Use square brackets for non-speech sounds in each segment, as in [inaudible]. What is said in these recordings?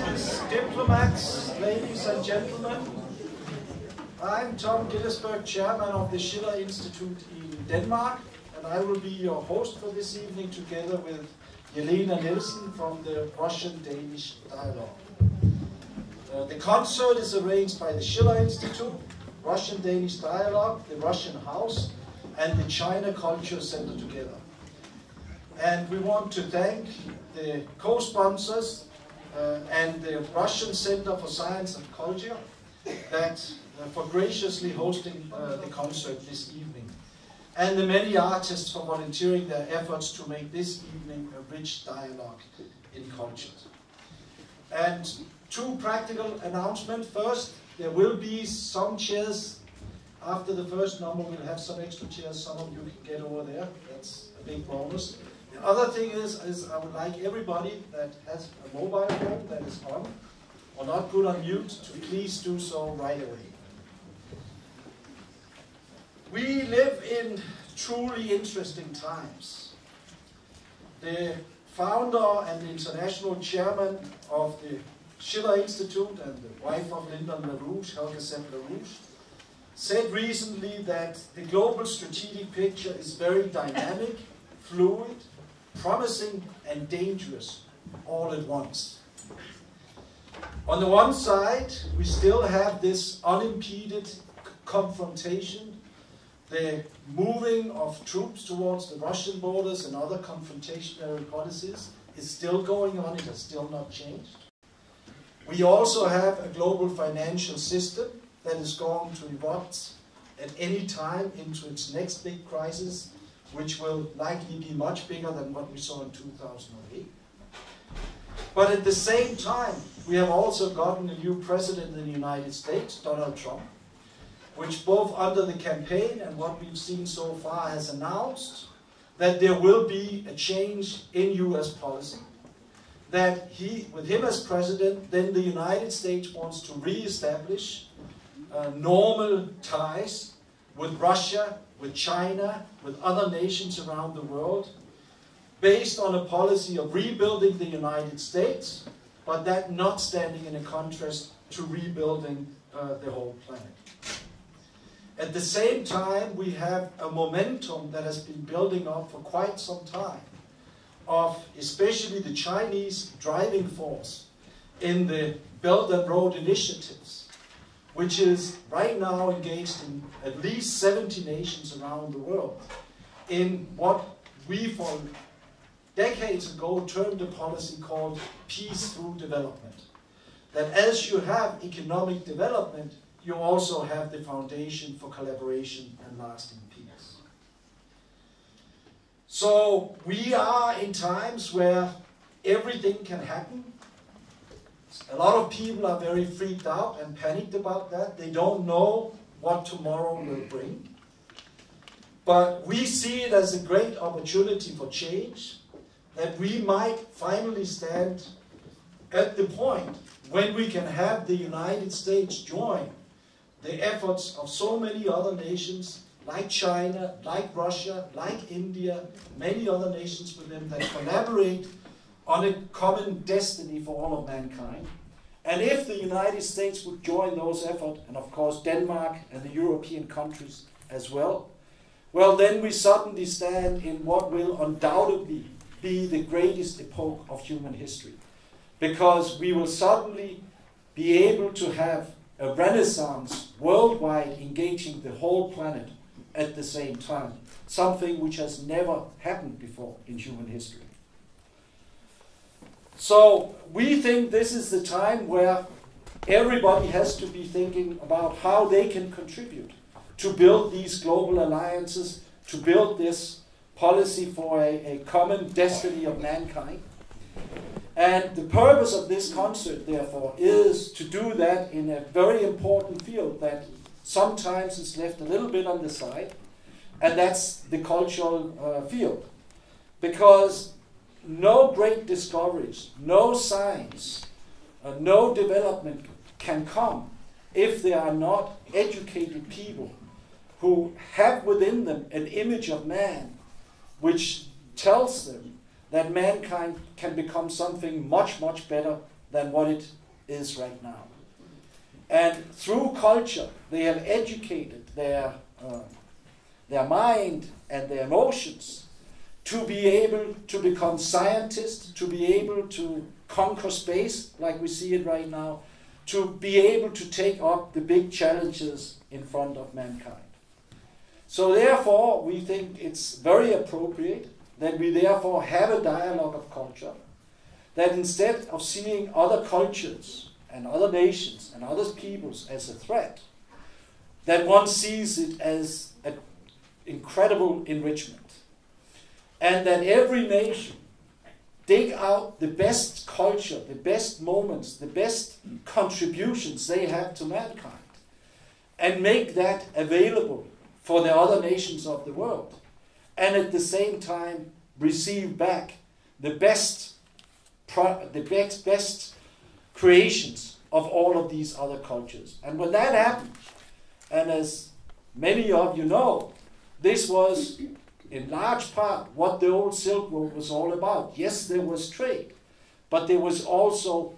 business diplomats, ladies and gentlemen. I'm Tom Gillesberg, chairman of the Schiller Institute in Denmark, and I will be your host for this evening together with Jelena Nielsen from the Russian-Danish Dialogue. Uh, the concert is arranged by the Schiller Institute, Russian-Danish Dialogue, the Russian House, and the China Culture Center together. And we want to thank the co-sponsors and the Russian Center for Science and Culture that uh, for graciously hosting uh, the concert this evening. And the many artists for volunteering their efforts to make this evening a rich dialogue in culture. And two practical announcements. First, there will be some chairs after the first number. We'll have some extra chairs. Some of you can get over there. That's a big bonus. The other thing is, is I would like everybody that has a mobile phone that is on or not put on mute to please do so right away. We live in truly interesting times. The founder and international chairman of the Schiller Institute and the wife of Lyndon LaRouche, Helga Zepp LaRouche, said recently that the global strategic picture is very dynamic, fluid, promising and dangerous all at once. On the one side, we still have this unimpeded confrontation, the moving of troops towards the Russian borders and other confrontationary policies is still going on, it has still not changed. We also have a global financial system that is going to erupt at any time into its next big crisis, which will likely be much bigger than what we saw in 2008. But at the same time, we have also gotten a new president in the United States, Donald Trump, which both under the campaign and what we've seen so far has announced that there will be a change in US policy. That he, with him as president, then the United States wants to re-establish uh, normal ties with Russia, with China, with other nations around the world, based on a policy of rebuilding the United States, but that not standing in a contrast to rebuilding uh, the whole planet. At the same time, we have a momentum that has been building up for quite some time of especially the Chinese driving force in the Belt and Road initiatives, which is right now engaged in at least 70 nations around the world in what we for decades ago termed a policy called peace through development. That as you have economic development, you also have the foundation for collaboration and lasting peace. So we are in times where everything can happen. A lot of people are very freaked out and panicked about that. They don't know what tomorrow will bring. But we see it as a great opportunity for change, that we might finally stand at the point when we can have the United States join the efforts of so many other nations like China, like Russia, like India, many other nations with them that collaborate on a common destiny for all of mankind. And if the United States would join those efforts, and of course Denmark and the European countries as well, well, then we suddenly stand in what will undoubtedly be the greatest epoch of human history. Because we will suddenly be able to have a renaissance worldwide engaging the whole planet at the same time, something which has never happened before in human history. So we think this is the time where everybody has to be thinking about how they can contribute to build these global alliances, to build this policy for a, a common destiny of mankind. And the purpose of this concert, therefore, is to do that in a very important field that sometimes is left a little bit on the side, and that's the cultural uh, field. Because no great discoveries, no science, uh, no development can come if there are not educated people who have within them an image of man which tells them that mankind can become something much, much better than what it is right now. And through culture, they have educated their, uh, their mind and their emotions to be able to become scientists, to be able to conquer space like we see it right now, to be able to take up the big challenges in front of mankind. So therefore, we think it's very appropriate that we therefore have a dialogue of culture, that instead of seeing other cultures and other nations and other peoples as a threat, that one sees it as an incredible enrichment. And that every nation dig out the best culture, the best moments, the best contributions they have to mankind, and make that available for the other nations of the world. And at the same time, receive back the best, the best, best creations of all of these other cultures. And when that happened, and as many of you know, this was in large part what the old Silk Road was all about. Yes, there was trade, but there was also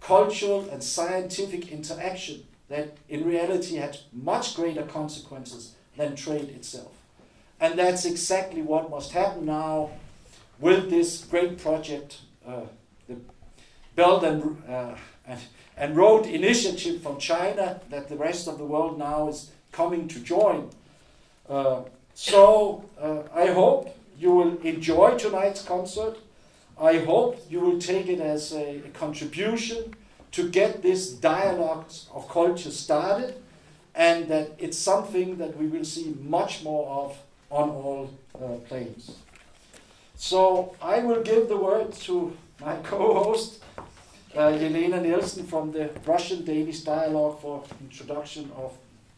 cultural and scientific interaction that in reality had much greater consequences than trade itself. And that's exactly what must happen now with this great project, uh, the Belt and, uh, and, Road Initiative from China that the rest of the world now is coming to join. Uh, so uh, I hope you will enjoy tonight's concert. I hope you will take it as a, a contribution to get this dialogue of culture started and that it's something that we will see much more of on all uh, planes. So I will give the word to my [laughs] co-host, uh, Jelena Nielsen from the Russian-Danish Dialogue for introduction of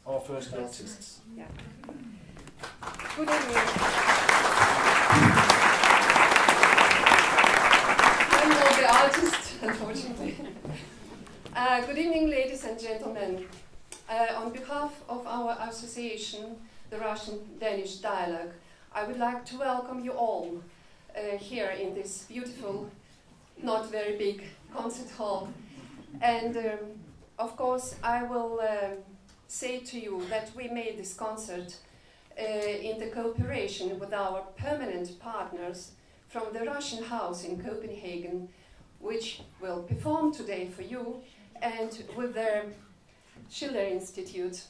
our first artists. Yeah. Good evening. I'm not the artist, [laughs] unfortunately. Uh, good evening, ladies and gentlemen. Uh, on behalf of our association, the Russian-Danish Dialogue, I would like to welcome you all uh, here in this beautiful, not very big concert hall. And um, of course, I will uh, say to you that we made this concert Eh, in the cooperation with our permanent partners from the Russian House in Copenhagen, which will perform today for you, and with the Schiller Institute.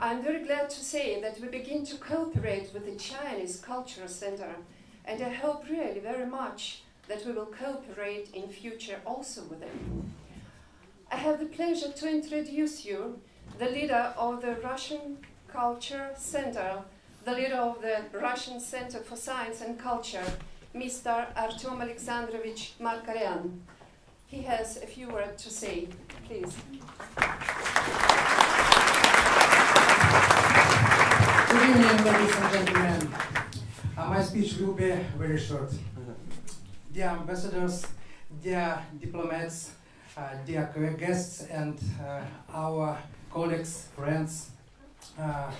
I'm very glad to say that we begin to cooperate with the Chinese Cultural Center, and I hope really very much that we will cooperate in future also with them. I have the pleasure to introduce you the leader of the Russian Culture Center, the leader of the Russian Center for Science and Culture, Mr. Artyom Alexandrovich Markaryan. He has a few words to say. Please. Good evening, ladies and gentlemen. Uh, my speech will be very short. [laughs] Dear ambassadors, dear diplomats, uh, dear guests, and uh, our colleagues, friends, uh,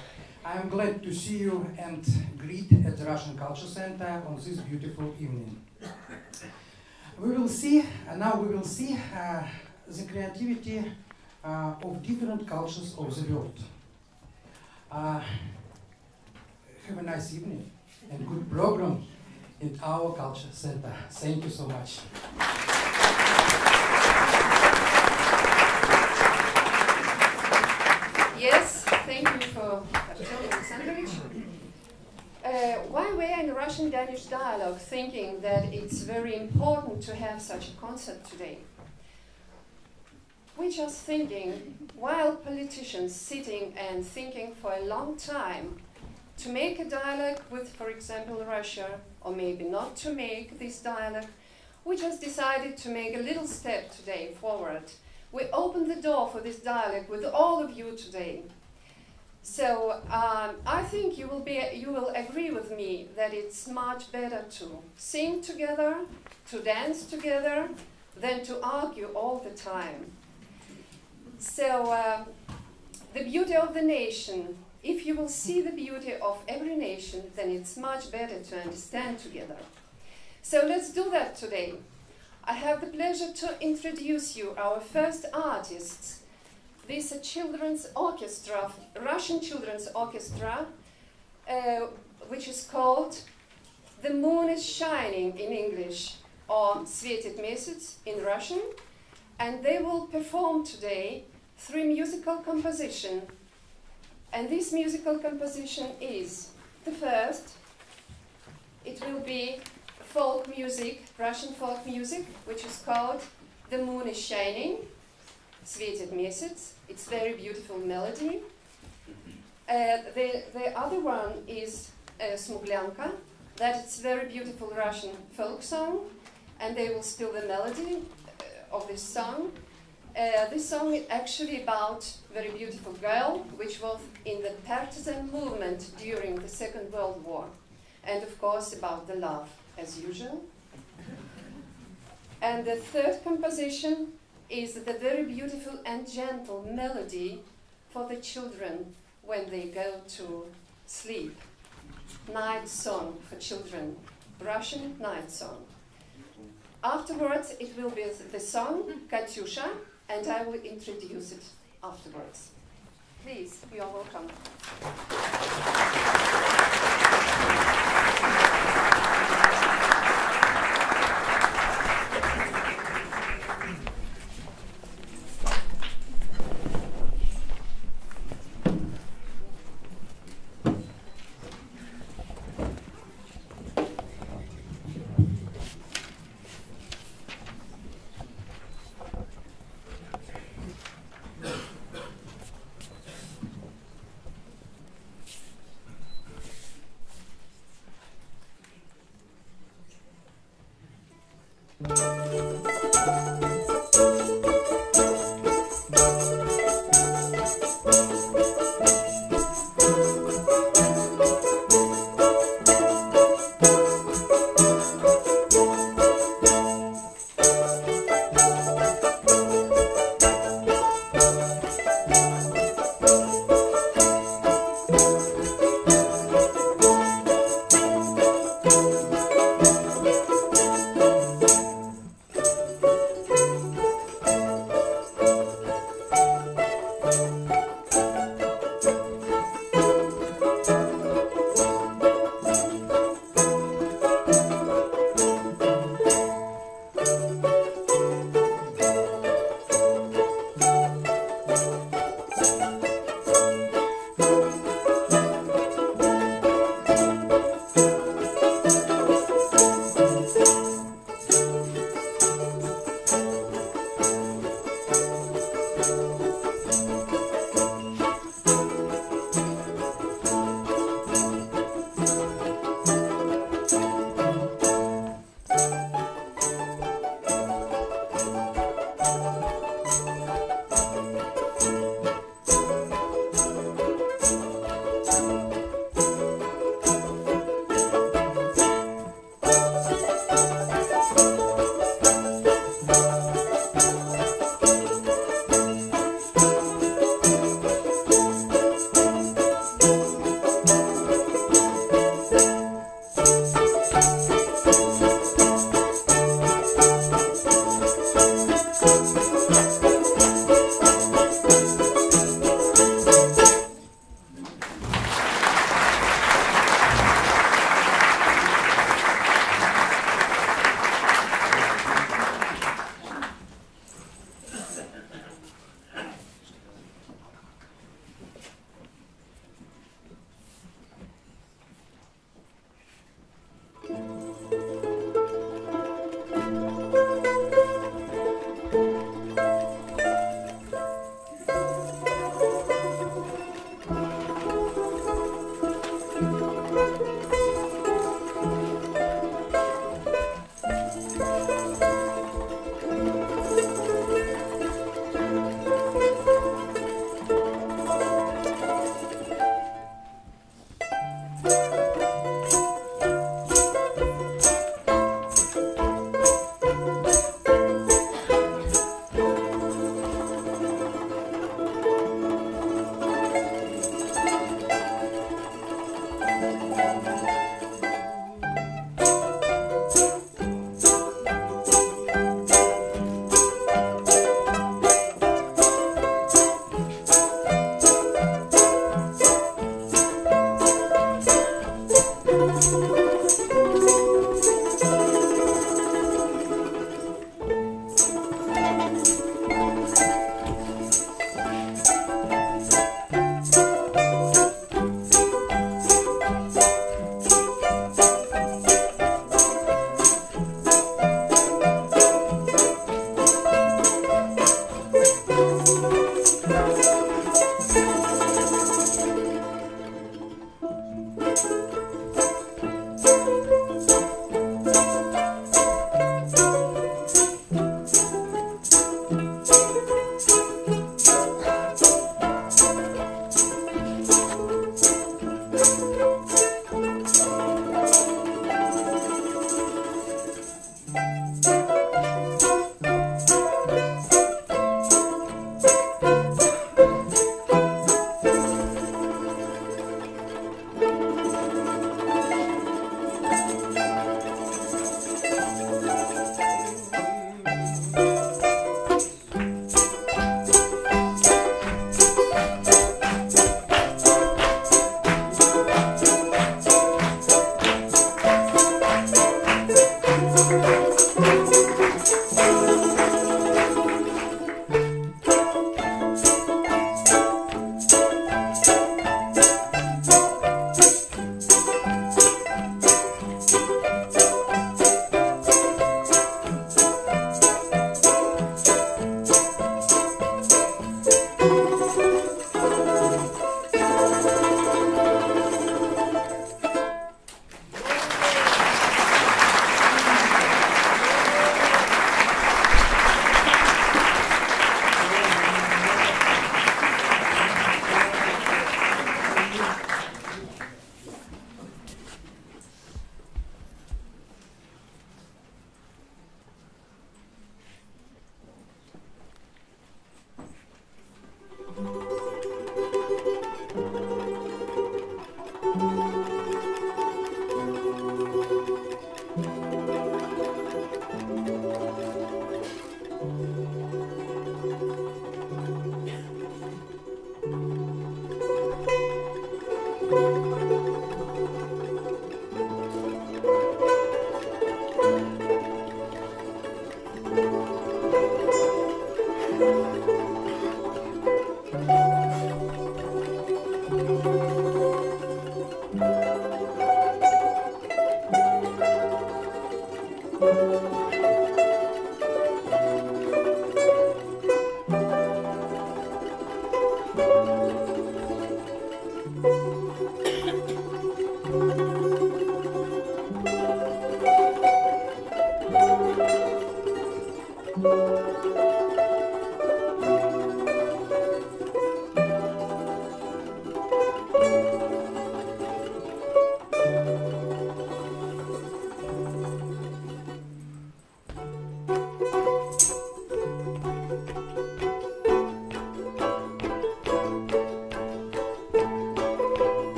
I am glad to see you and greet at the Russian Culture Center on this beautiful evening. We will see, uh, now we will see uh, the creativity uh, of different cultures of the world. Have a nice evening and good program in our culture center. Thank you so much. Yes, thank you for Artyom Alexandrovich. Uh, why we are in Russian-Danish dialogue thinking that it's very important to have such a concert today? We're just thinking, while politicians sitting and thinking for a long time to make a dialogue with, for example, Russia, or maybe not to make this dialogue, we just decided to make a little step today forward. We opened the door for this dialogue with all of you today. So um, I think you will be you will agree with me that it's much better to sing together, to dance together, than to argue all the time. So uh, the beauty of the nation. If you will see the beauty of every nation, then it's much better to understand together. So let's do that today. I have the pleasure to introduce you our first artists. There's a children's orchestra, Russian children's orchestra, uh, which is called The Moon is Shining in English, or Svetit Mesets in Russian. And they will perform today three musical composition. And this musical composition is the first, it will be folk music, Russian folk music, which is called The Moon is Shining. Svetit Mesets. It's very beautiful melody. Mm-hmm. Uh, the, the other one is uh, Smuglyanka, that it's very beautiful Russian folk song, and they will spill the melody uh, of this song. Uh, this song is actually about very beautiful girl, which was in the partisan movement during the Second World War, and of course about the love, as usual. and the third composition is the very beautiful and gentle melody for the children when they go to sleep. Night song for children, Russian night song. Afterwards, it will be the song Katyusha, and I will introduce it afterwards. Please, you are welcome.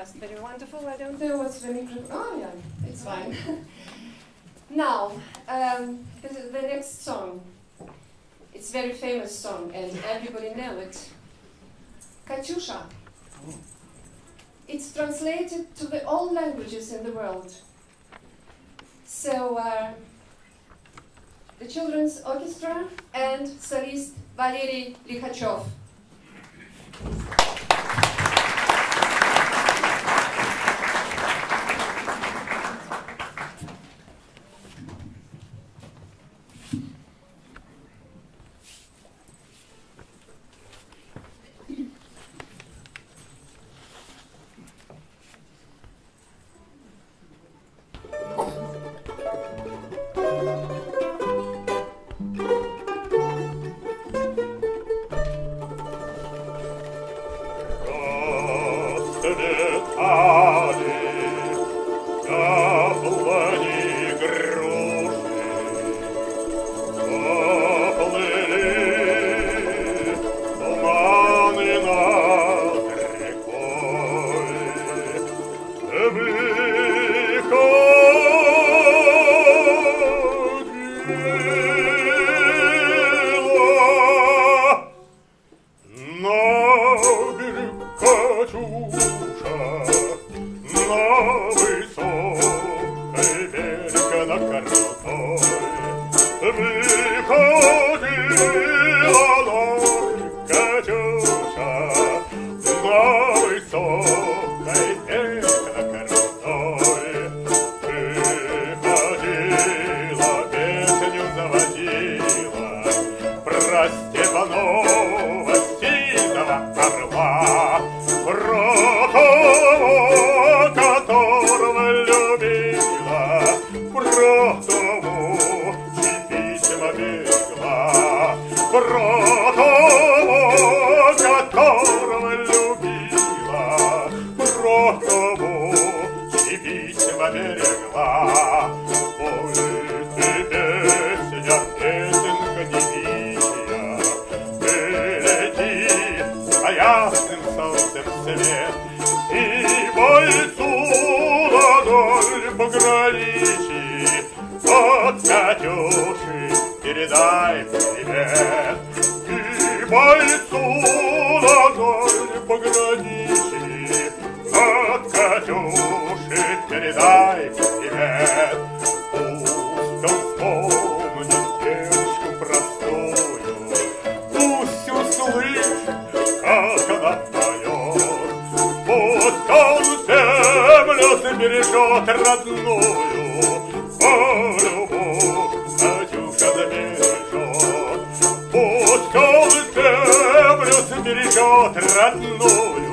just very wonderful. I don't know what's the micro. Oh, yeah, it's fine. [laughs] [laughs] now, um, the next song. It's very famous song, and everybody know it. Katyusha. It's translated to the all languages in the world. So, uh, the Children's Orchestra and solist Valery Likhachev. бережет родную.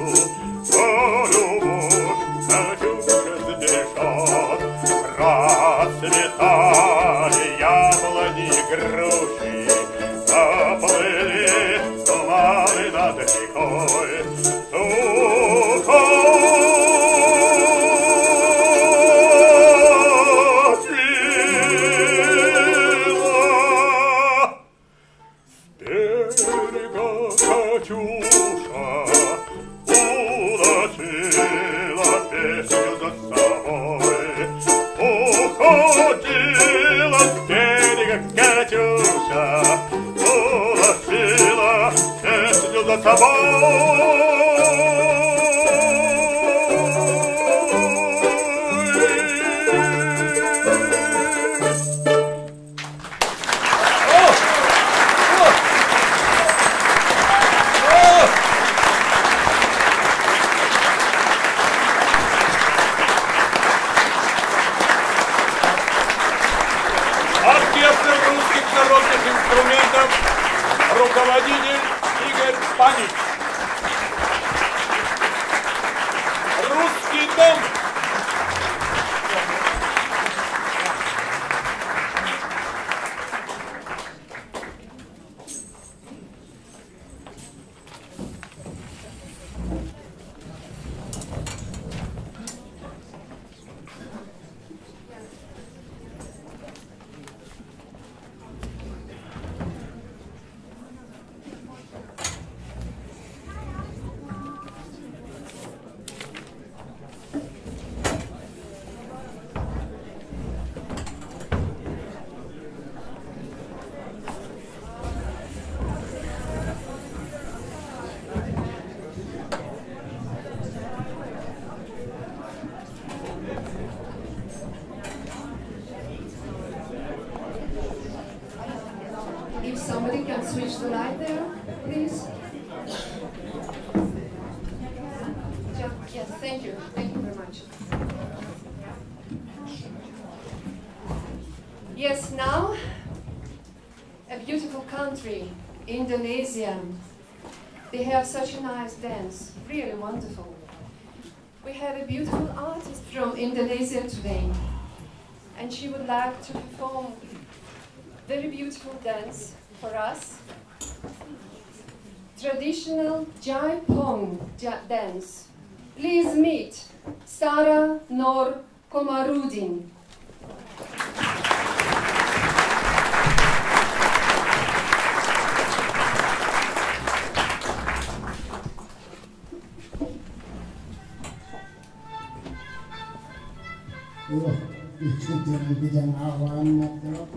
bidang awan na ito.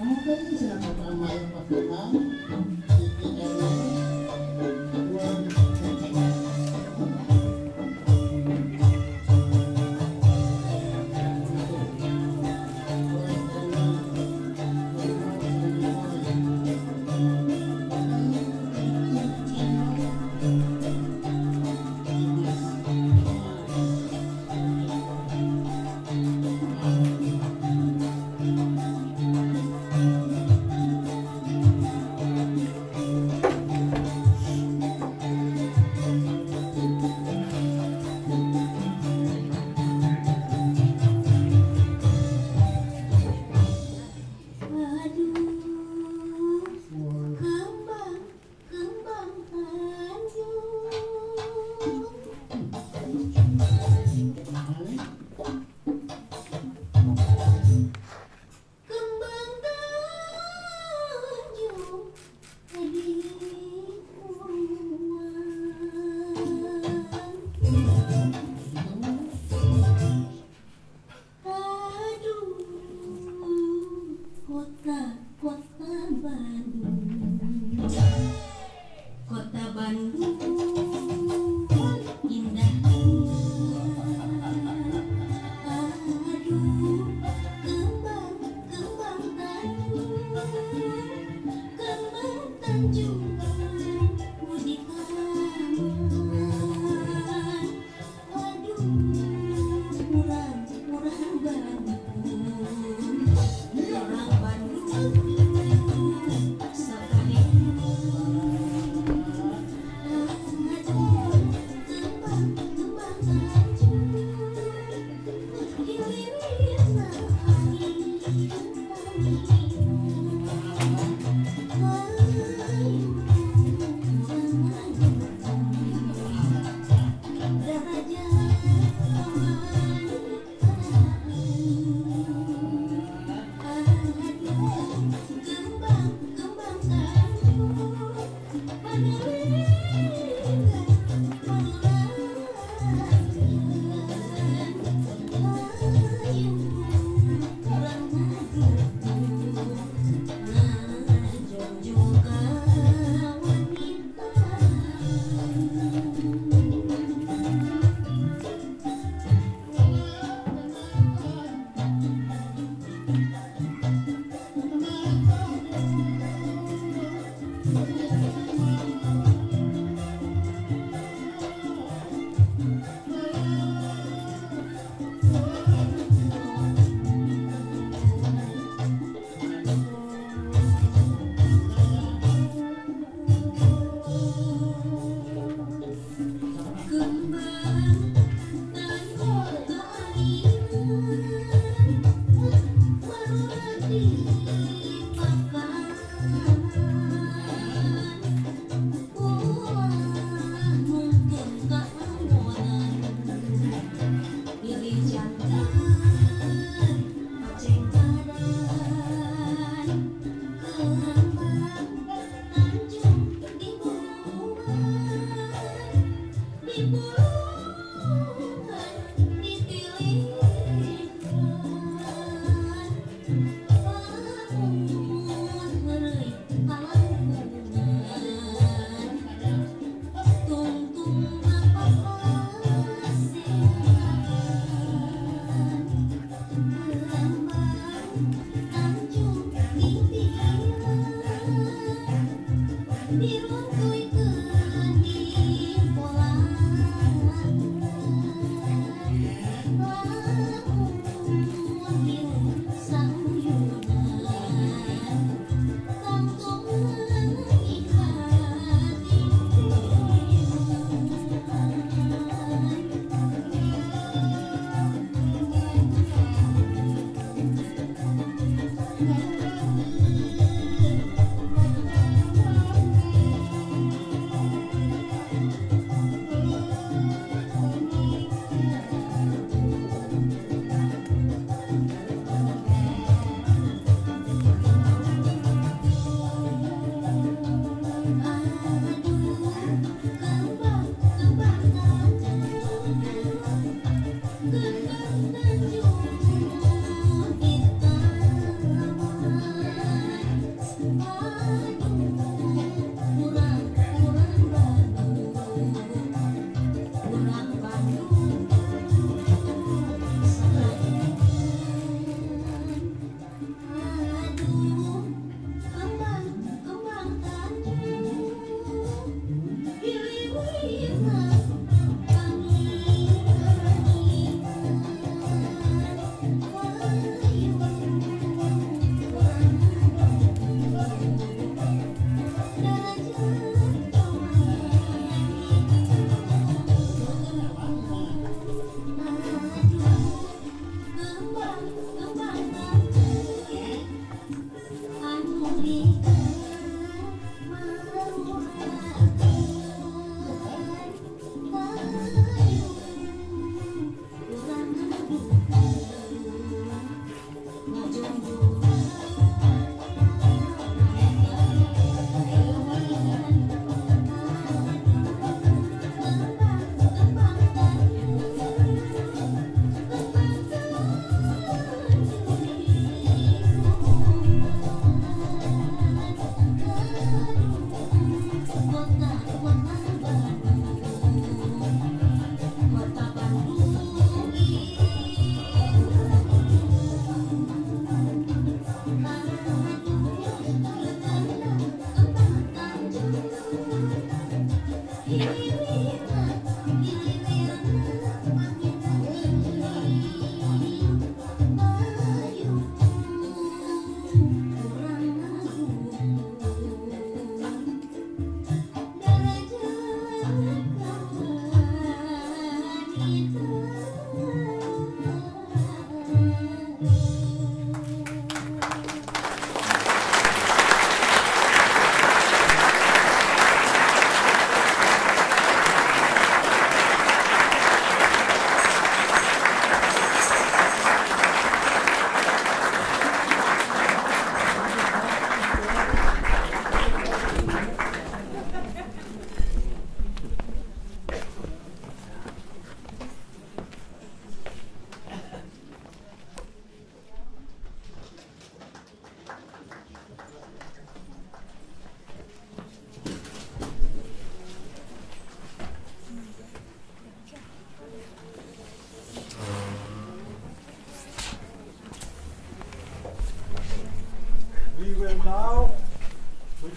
Ano kayo sila patama yung patama?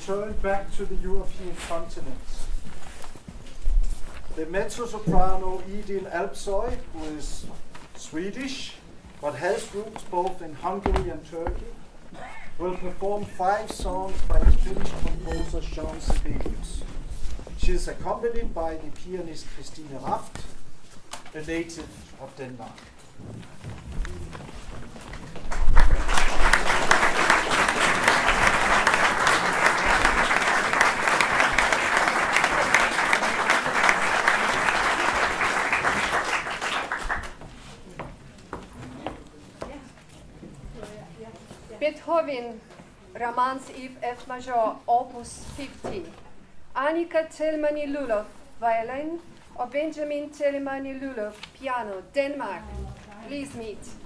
Return back to the European continent. The mezzo-soprano Idil Alpsoy, who is Swedish, but has roots both in Hungary and Turkey, will perform five songs by the Finnish composer Jean Sibelius. She is accompanied by the pianist Christine Raft, a native of Denmark. Beethoven, Romance Eve F major, Opus 50. Anika Telmányi Lylloff, violin. og Benjamin Telmányi Lylloff, piano, Denmark. Please meet.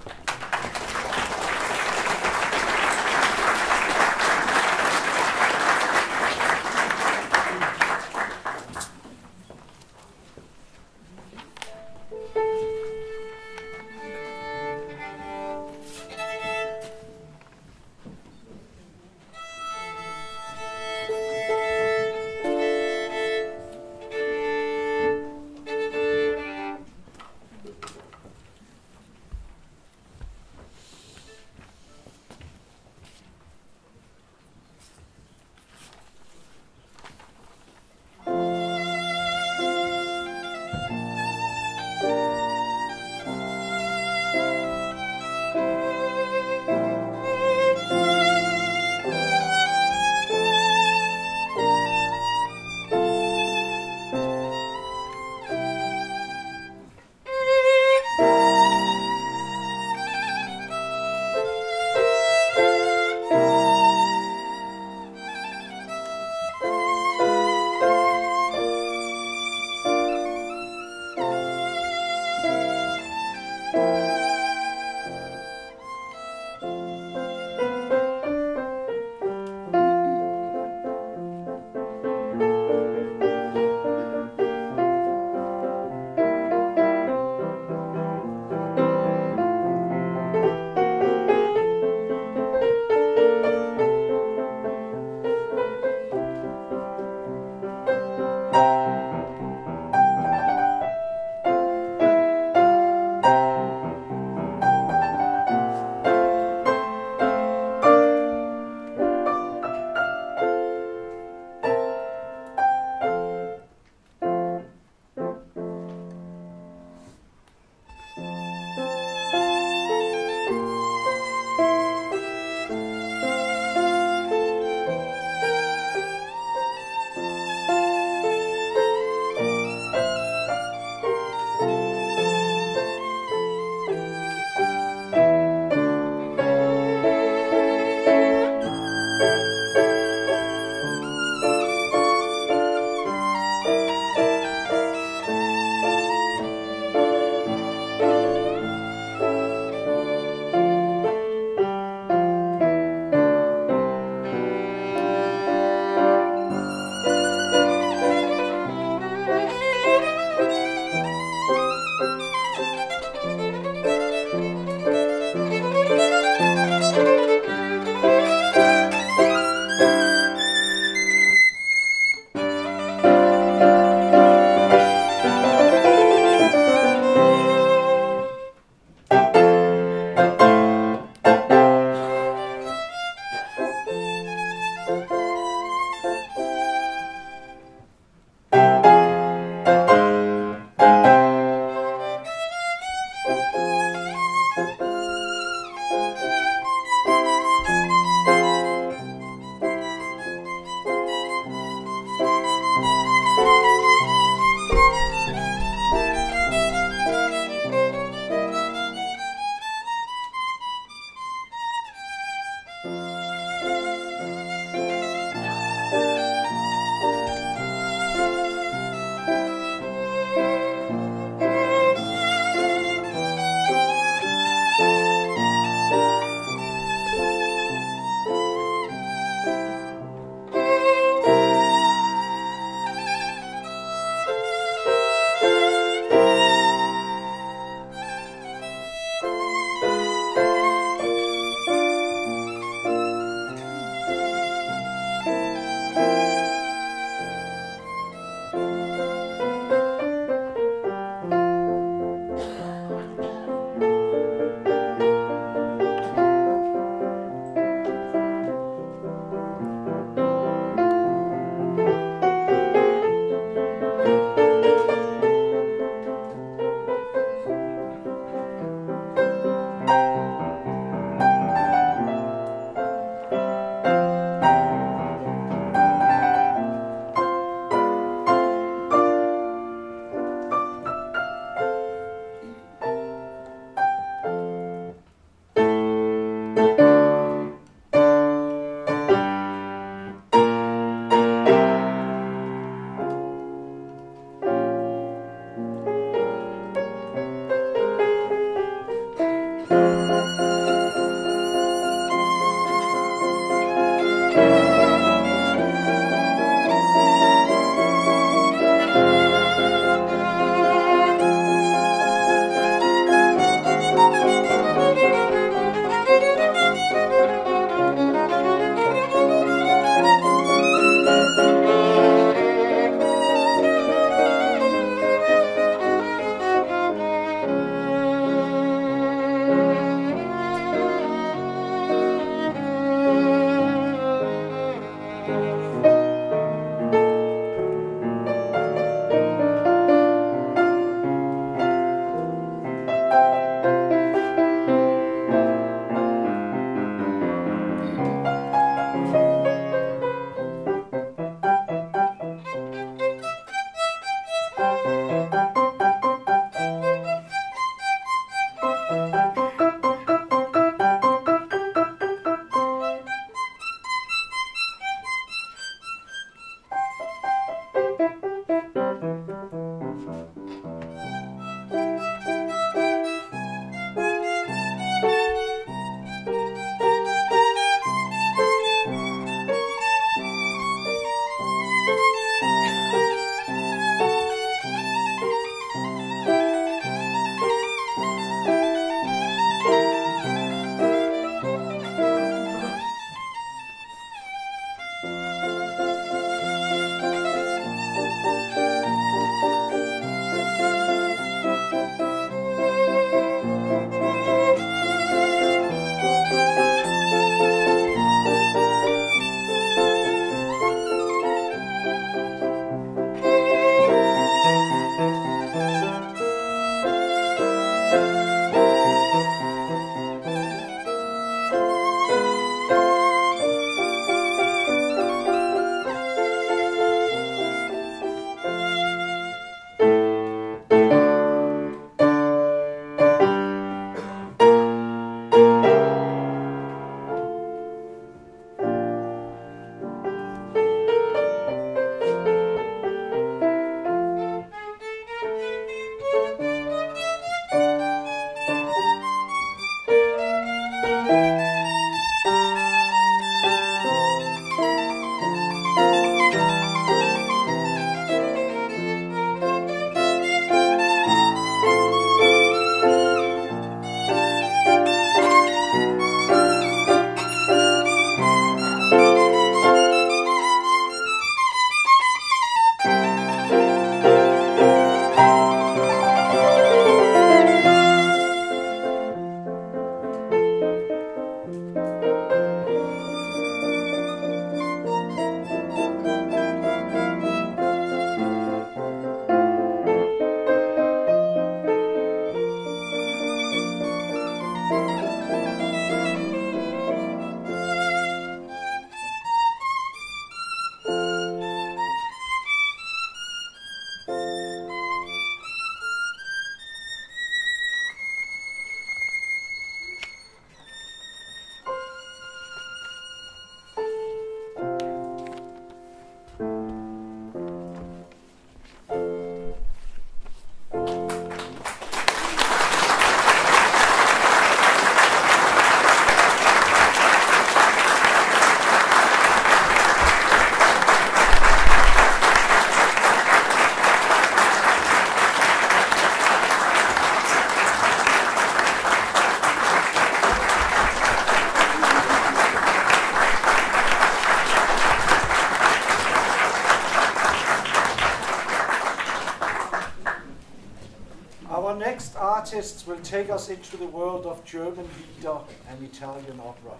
Artists will take us into the world of German lieder and Italian opera.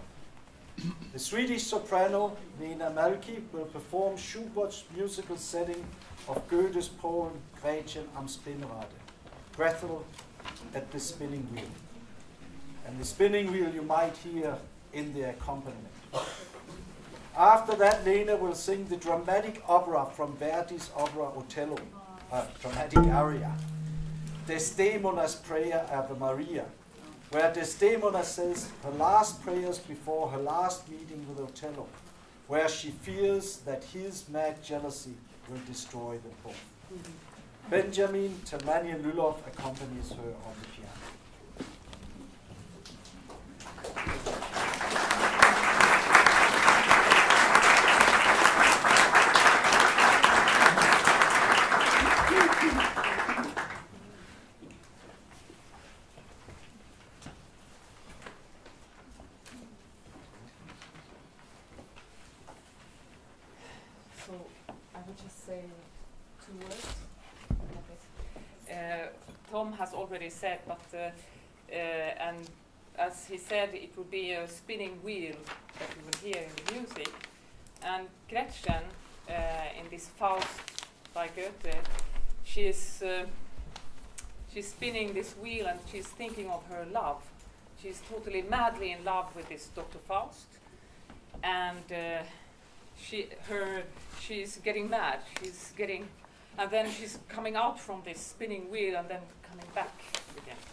The Swedish soprano Leena Malkki will perform Schubert's musical setting of Goethe's poem Gretchen am Spinnrade, Gretel at the spinning wheel. And the spinning wheel you might hear in the accompaniment. After that, Leena will sing the dramatic opera from Verdi's opera Otello, a uh, dramatic aria. Desdemona's prayer Ave Maria, where Desdemona says her last prayers before her last meeting with Othello, where she fears that his mad jealousy will destroy them mm-hmm. both. Benjamin Telmányi Lylloff accompanies her on the piano. So I will just say two words. Uh, Tom has already said, but uh, uh, and as he said, it would be a spinning wheel that you will hear in the music. And Gretchen, uh, in this Faust by Goethe, she is she's spinning this wheel and she's thinking of her love. She's totally madly in love with this Dr. Faust, and uh, she her she's getting mad. She's getting and then she's coming out from this spinning wheel and then coming back again.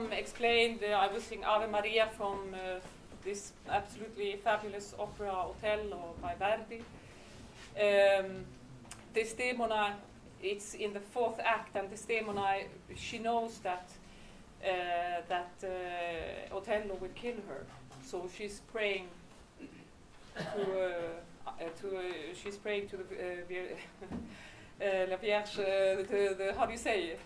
Tom explained, uh, I will sing Ave Maria from uh, this absolutely fabulous opera Otello by Verdi. Um, Desdemona, it's in the fourth act, and Desdemona, she knows that uh, that uh, Otello will kill her, so she's praying to uh, uh, to she's praying to the uh, uh, La Vierge, uh, the, the how do you say it?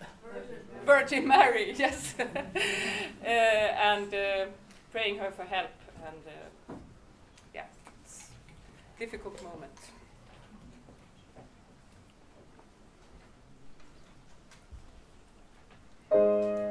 Virgin Mary, [laughs] yes, uh, and uh, praying her for help, and uh, yeah, it's difficult moment.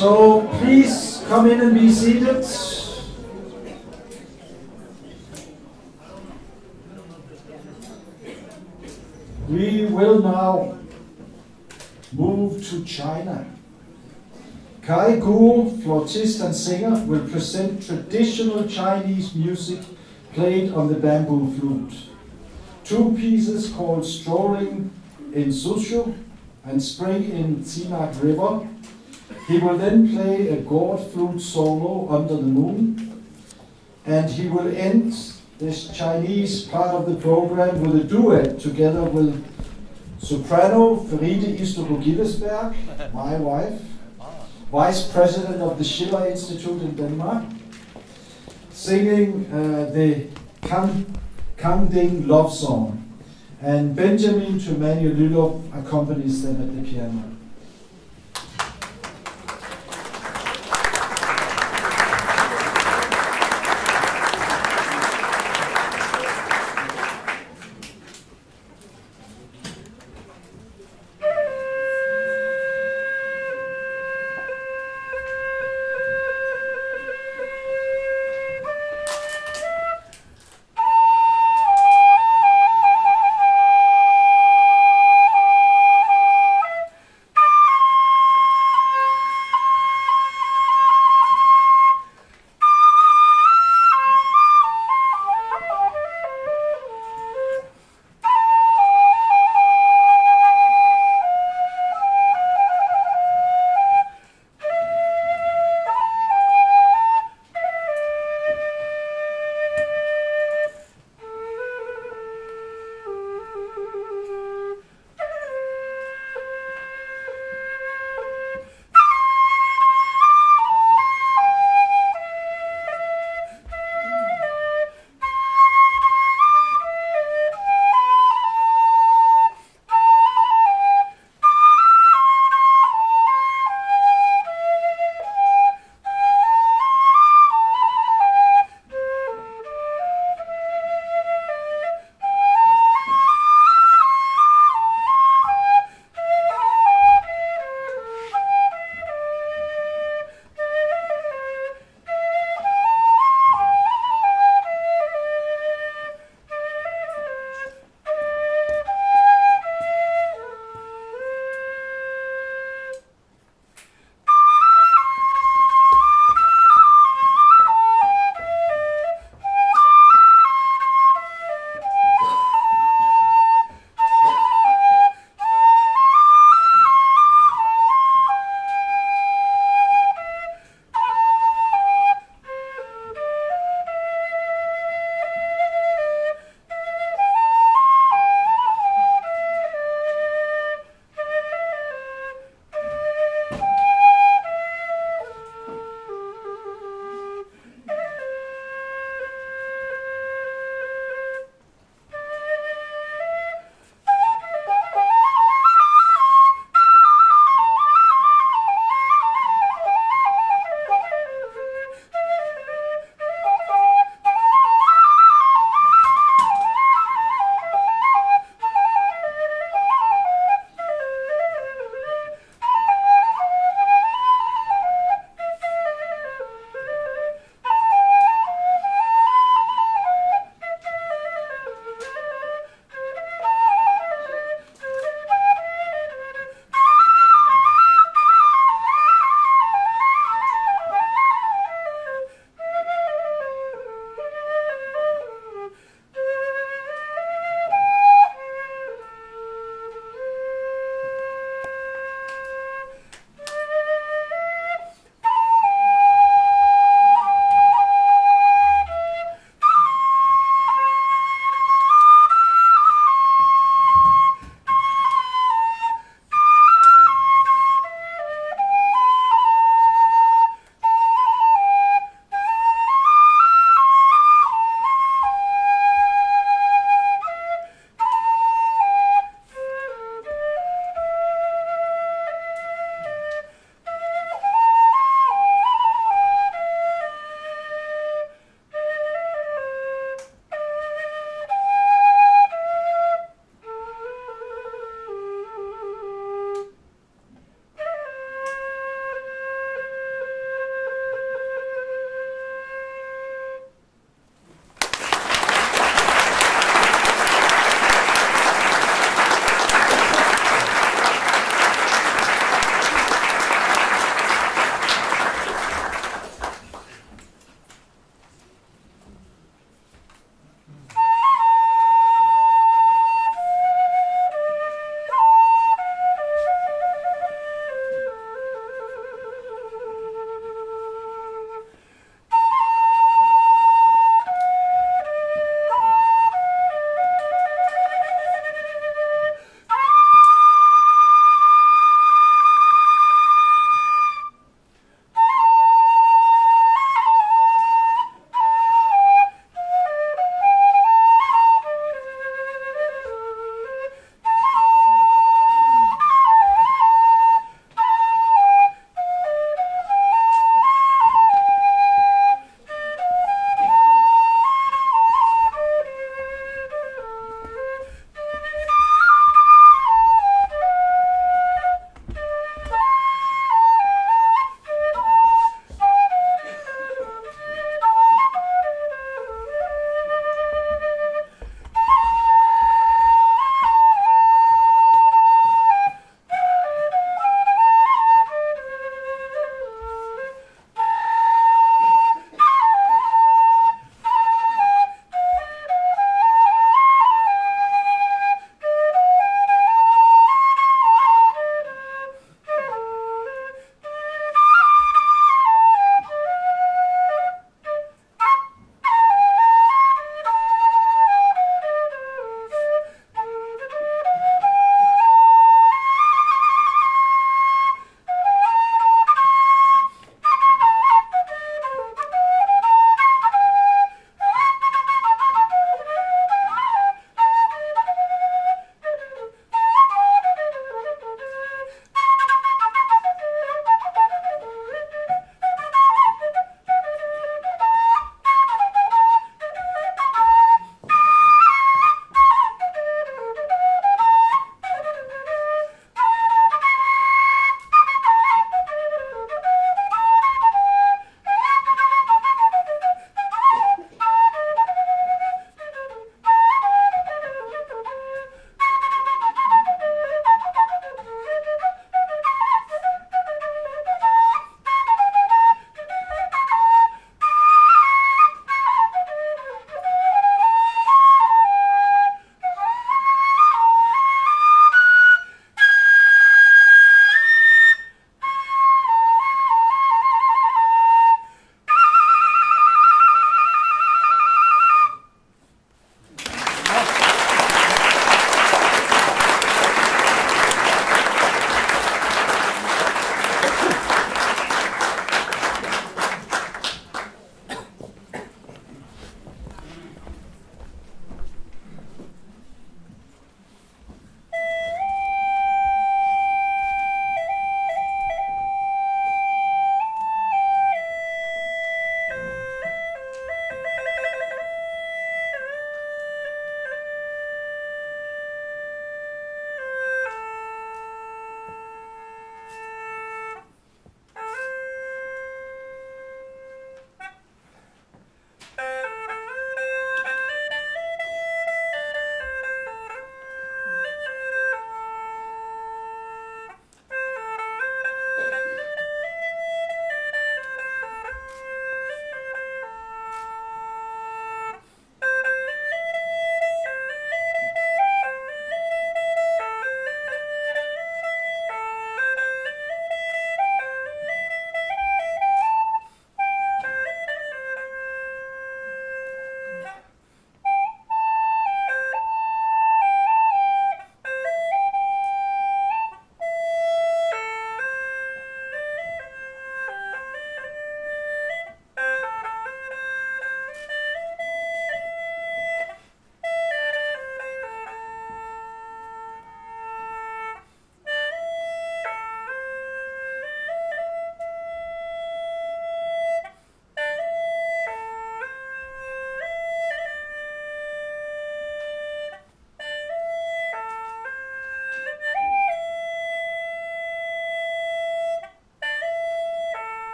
So please come in and be seated. We will now move to China. Kai Gao, flautist and singer, will present traditional Chinese music played on the bamboo flute. Two pieces called Strolling in Suzhou and Spring in Tinak River. He will then play a gourd flute solo under the moon, and he will end this Chinese part of the program with a duet together with soprano Feride Istogu Gillesberg, my wife, vice president of the Schiller Institute in Denmark, singing uh, the Kang, Kang Ding love song. And Benjamin Telmányi Lylloff accompanies them at the piano.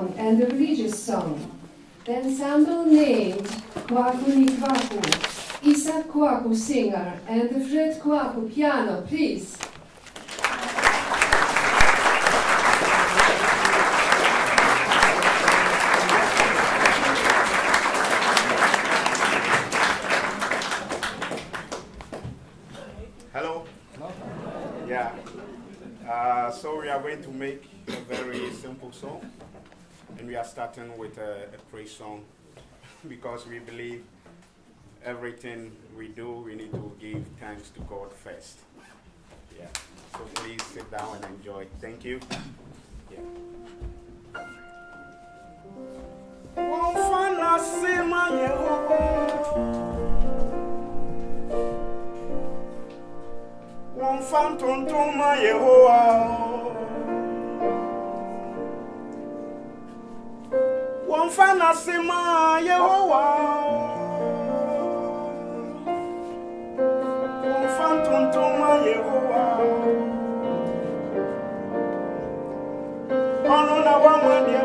Song and a religious song. The ensemble named Kwaku ni Kwaku, Isaac Kwaku singer and Fred Kwaku piano, please. Hello? Yeah. Uh, so we are going to make a very simple song. And we are starting with a, a praise song [laughs] because we believe everything we do, we need to give thanks to God first. Yeah. So please sit down and enjoy. Thank you. Yeah. Sema Yehowa. Wamfa Yehowa. Nasema Yehowa. Wamfa ntontoma Yehowa. Ọnụ na wama deɛ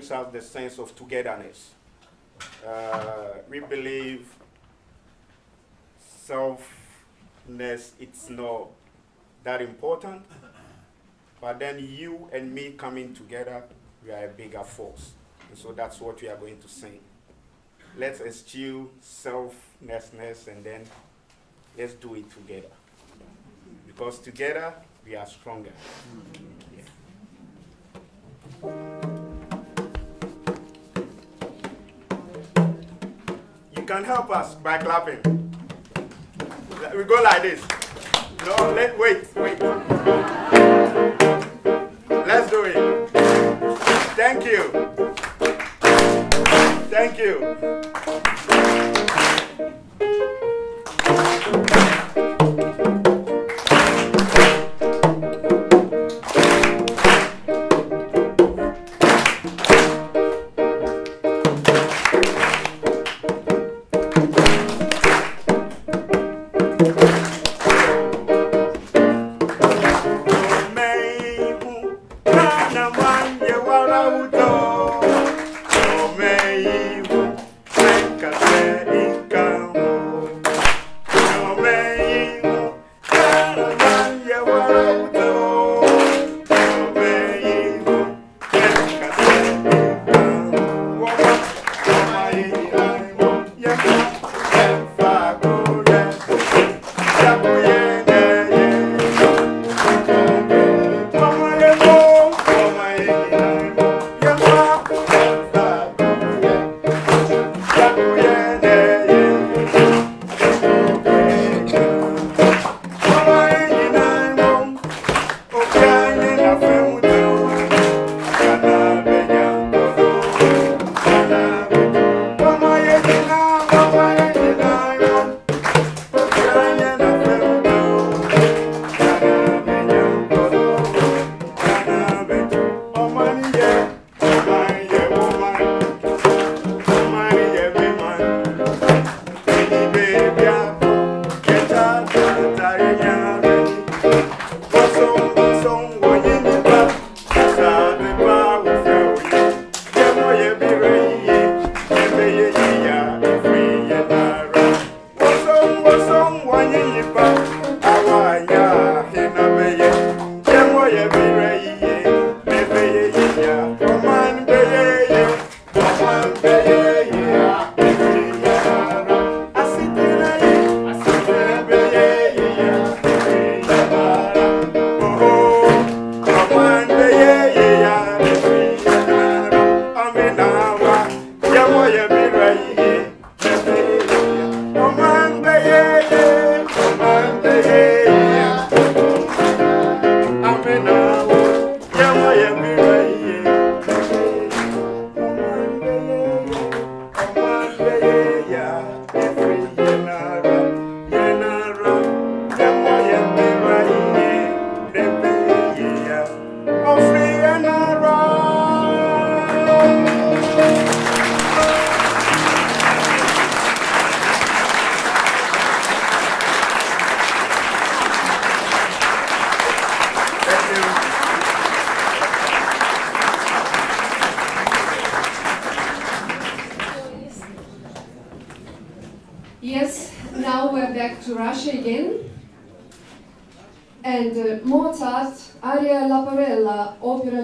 brings out the sense of togetherness. Uh, we believe selfness it's not that important, but then you and me coming together, we are a bigger force. And so that's what we are going to sing. Let's eschew selflessness and then let's do it together. Because together we are stronger. Yeah. Can help us by clapping. We go like this. No, let wait, wait. Let's do it. Thank you. Thank you.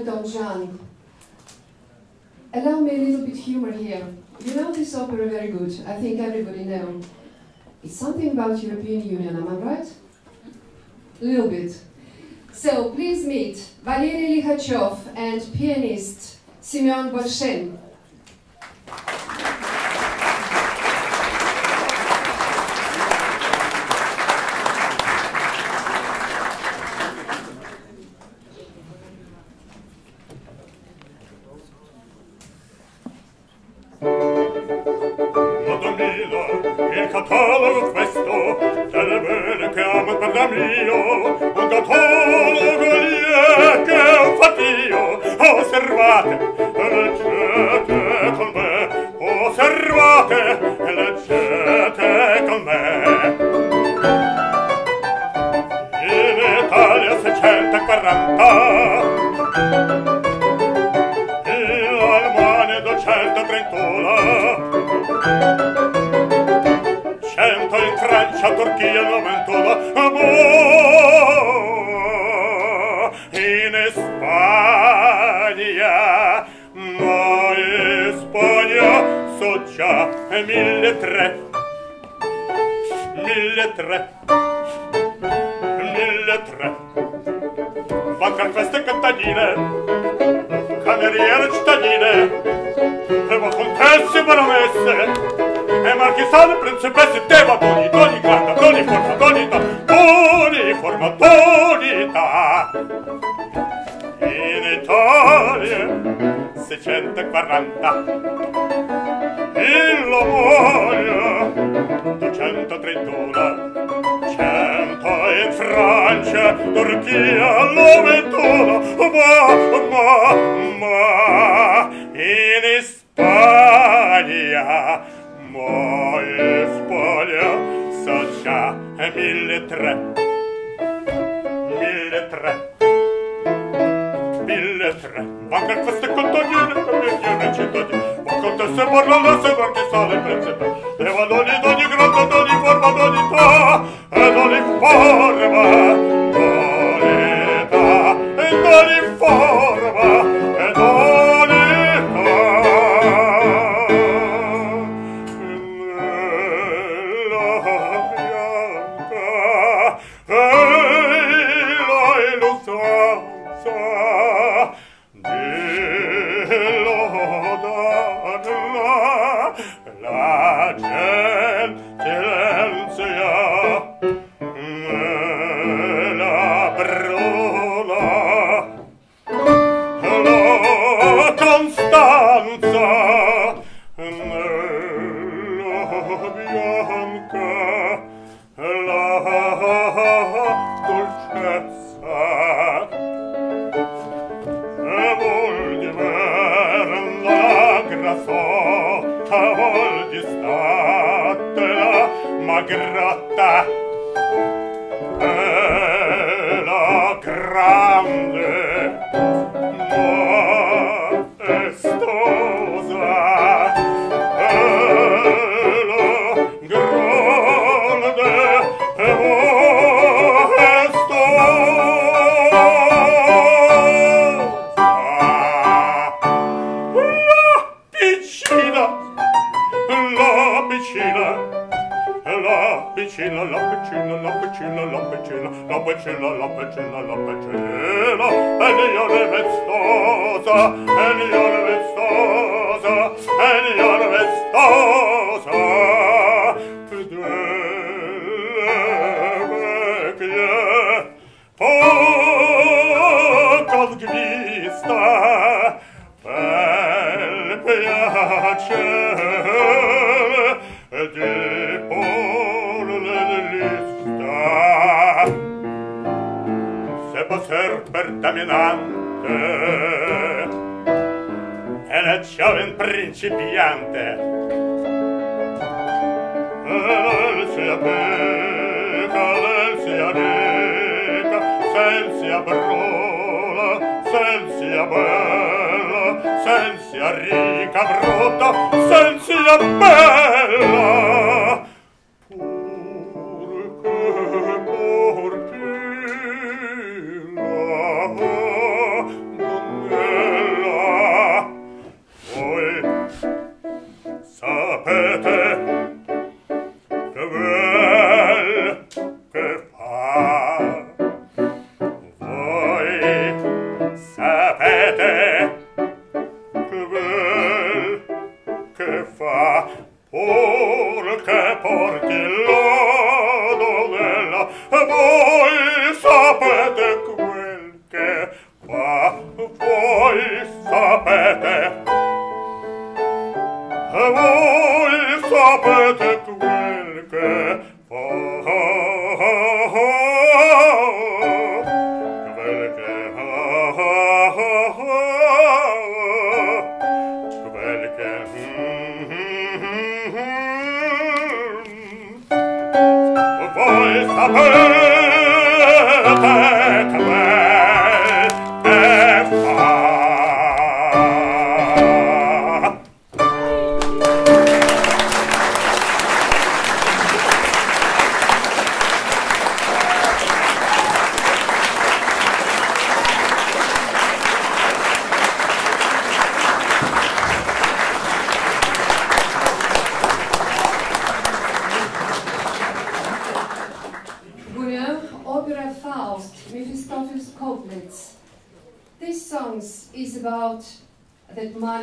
Dong Allow me a little bit humor here. You know this opera very good. I think everybody knows. It's something about European Union, am I right? A little bit. So please meet Valery Likhachev and pianist Semyon Bolshen. la grotta. E la grotta. pecella, la pecella, la pecella, e io ne vestosa, principiante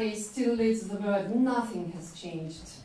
body still leads the bird. Nothing has changed.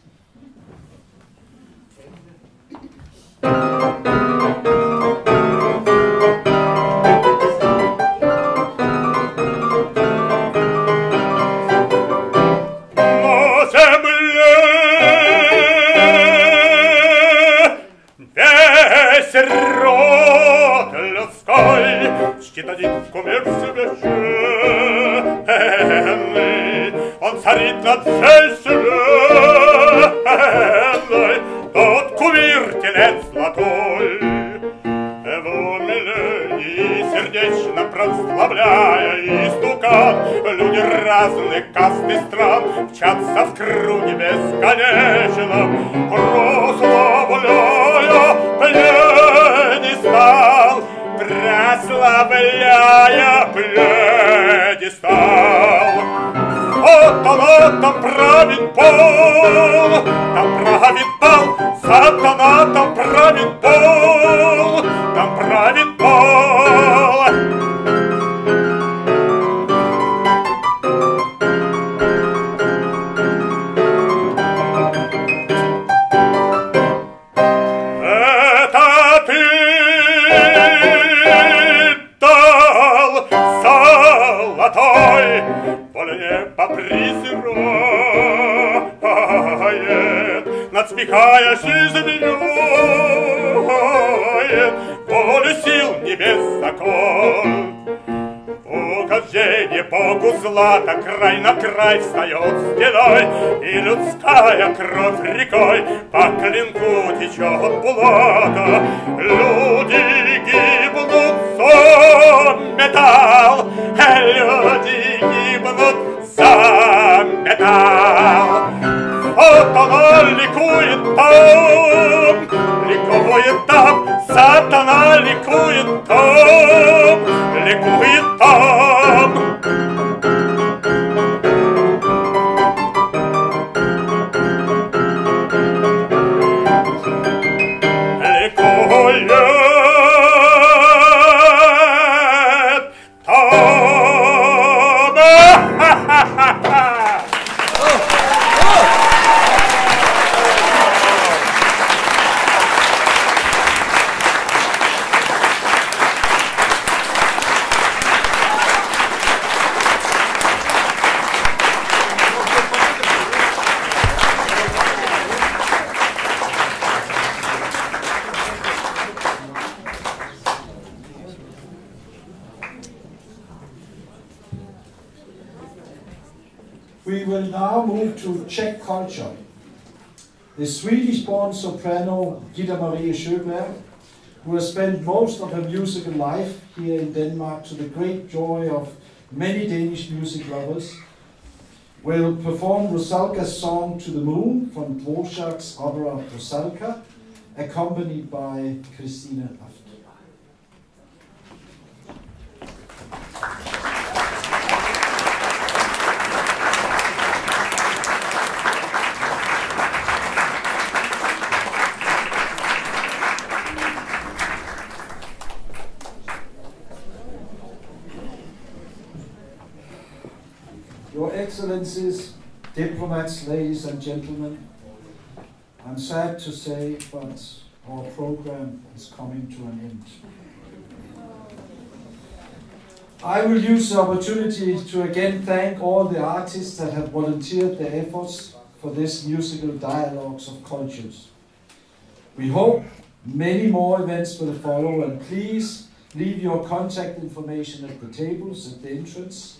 кровь рекой, по клинку течет булата, Czech culture. The Swedish-born soprano Gitta Maria Sjöberg, who has spent most of her musical life here in Denmark to the great joy of many Danish music lovers, will perform Rusalka's song To the Moon from Dvorak's opera Rosalka, accompanied by Christine Excellencies, diplomats, ladies and gentlemen, I'm sad to say, but our program is coming to an end. I will use the opportunity to again thank all the artists that have volunteered their efforts for this musical dialogues of cultures. We hope many more events will follow and please leave your contact information at the tables at the entrance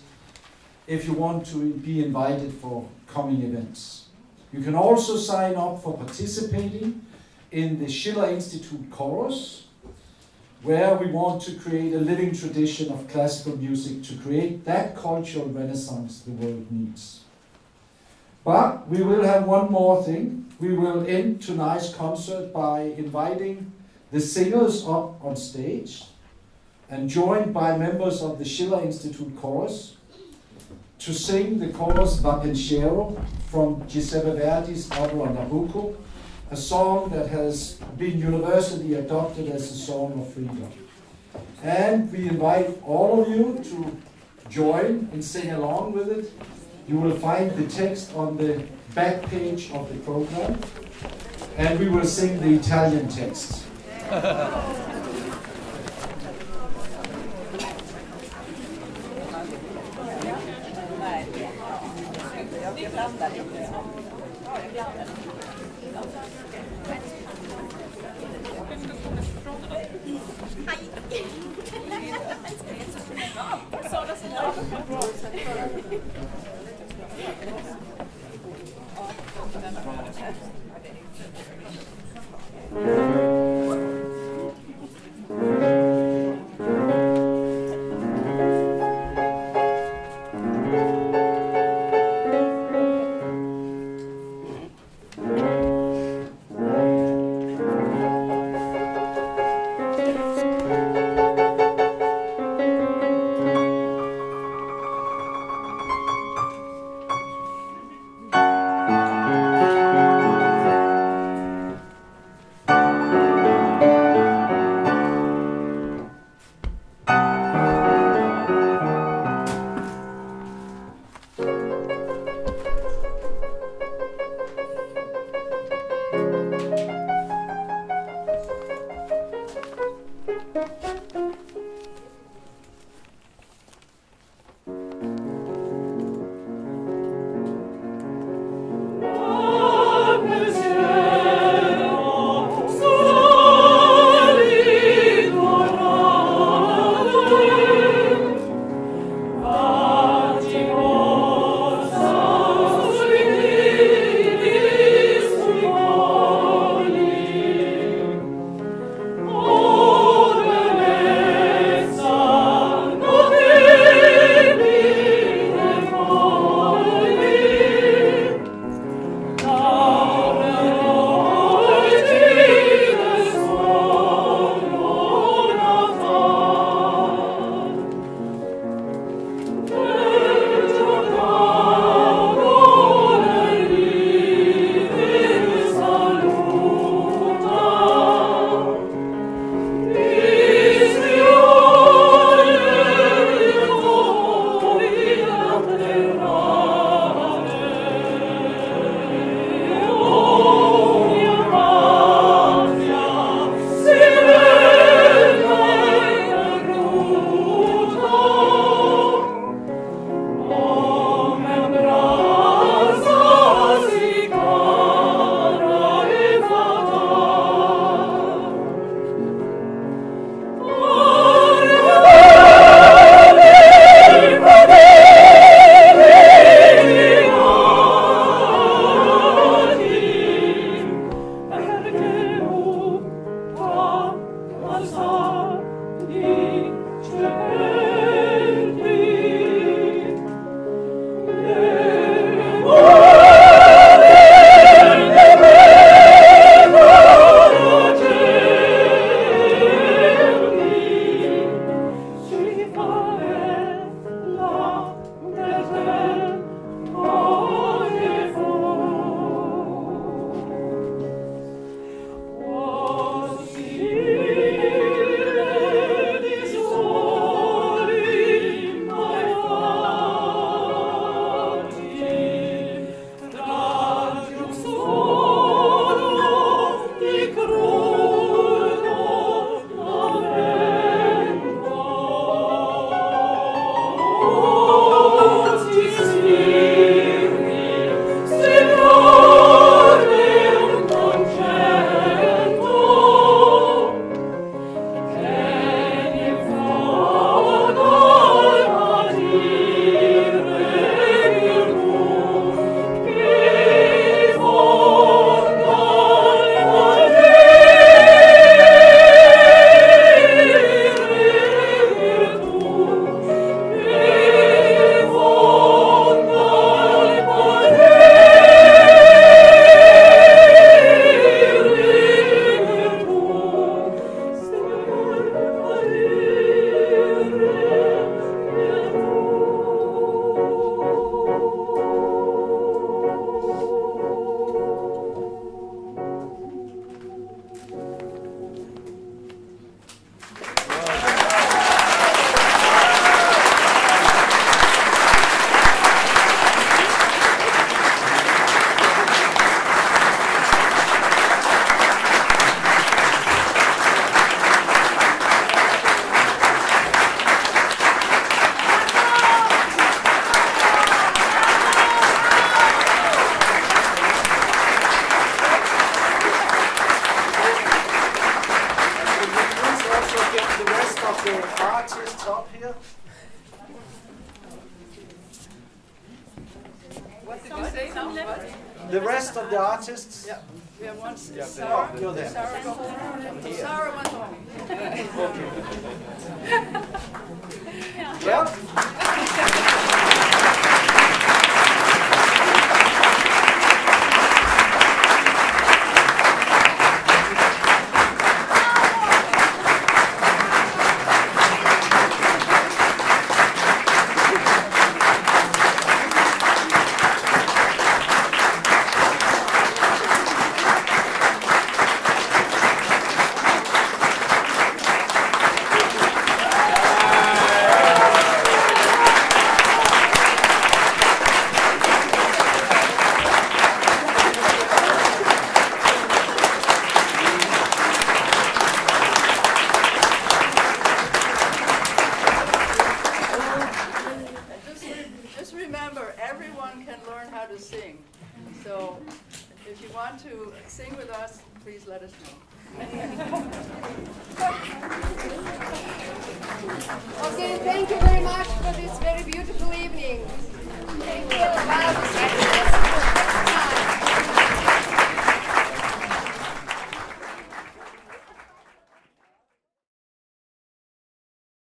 if you want to be invited for coming events. You can also sign up for participating in the Schiller Institute Chorus, where we want to create a living tradition of classical music to create that cultural renaissance the world needs. But we will have one more thing. We will end tonight's concert by inviting the singers up on stage and joined by members of the Schiller Institute Chorus to sing the chorus Va Pensiero from Giuseppe Verdi's opera Nabucco, a song that has been universally adopted as a song of freedom. And we invite all of you to join and sing along with it. You will find the text on the back page of the program, and we will sing the Italian text. [laughs]